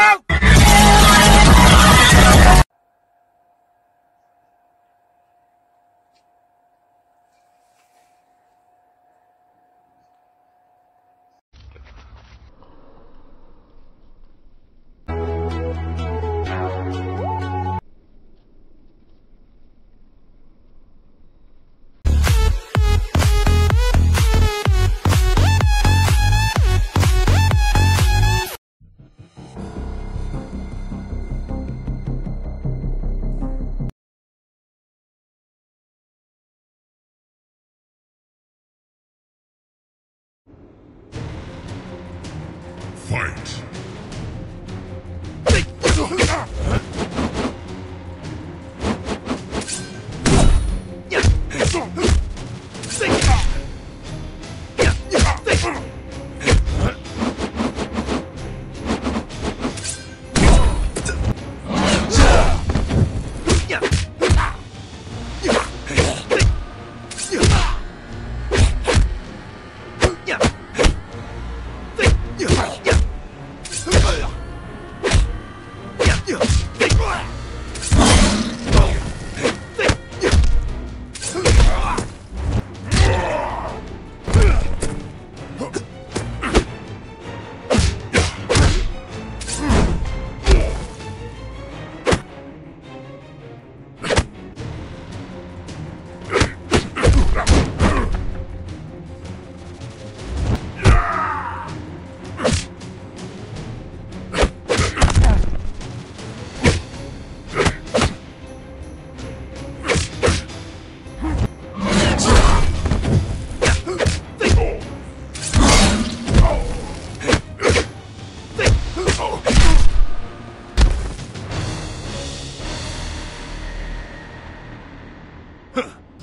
out!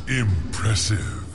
Impressive.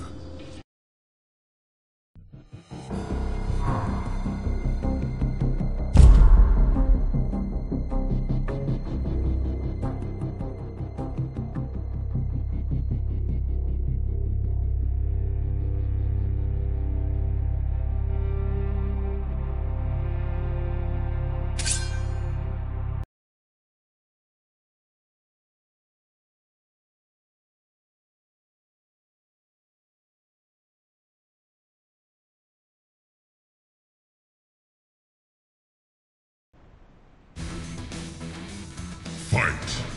Fight!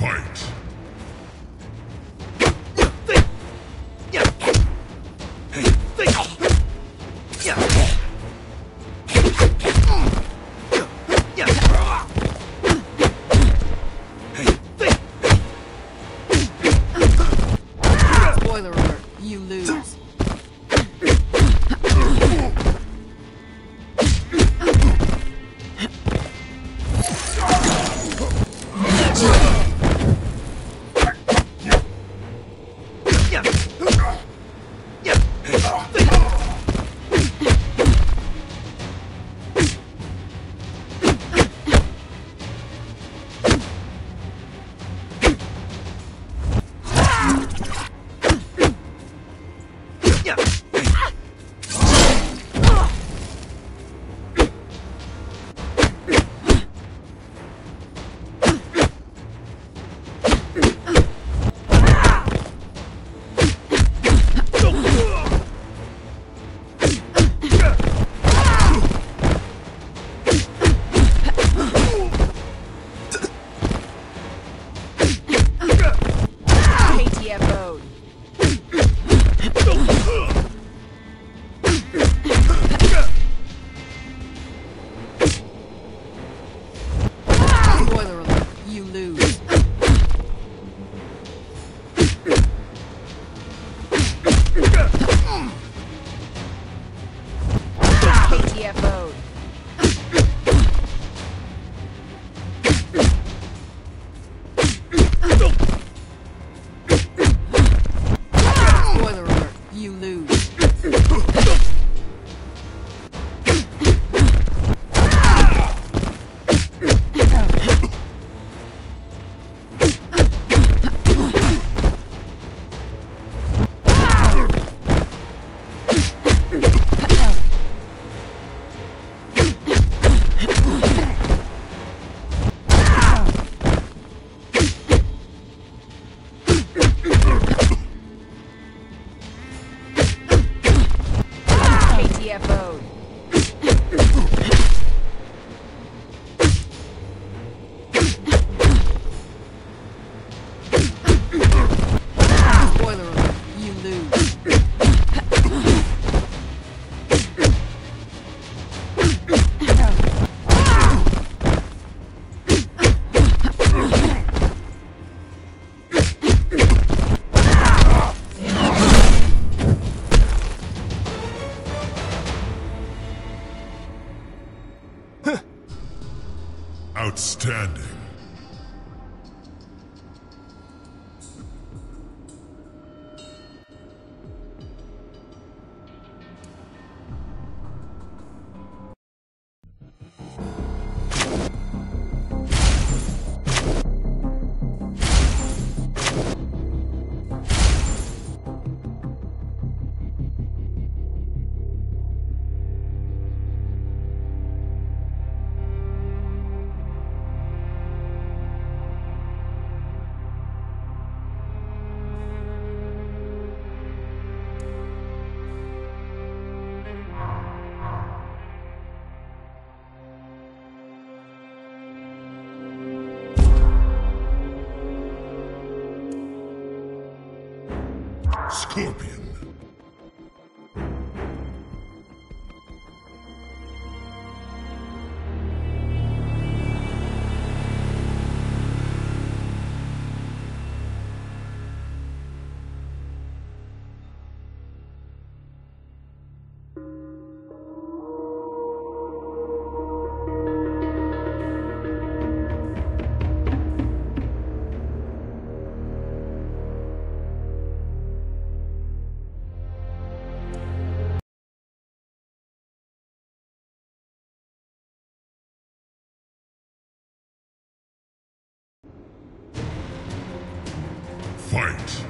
Fight. Outstanding. Scorpion. Fight.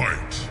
Fight.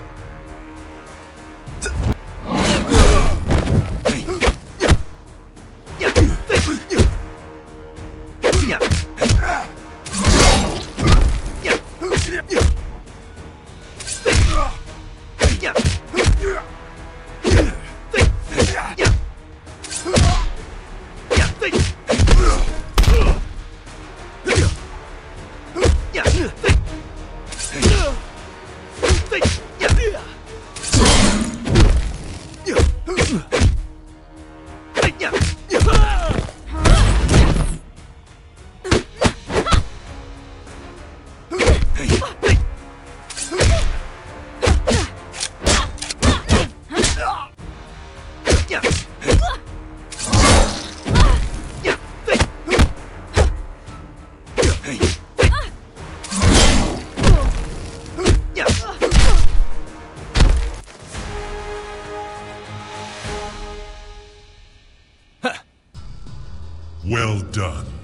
Well done.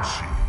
Banshee.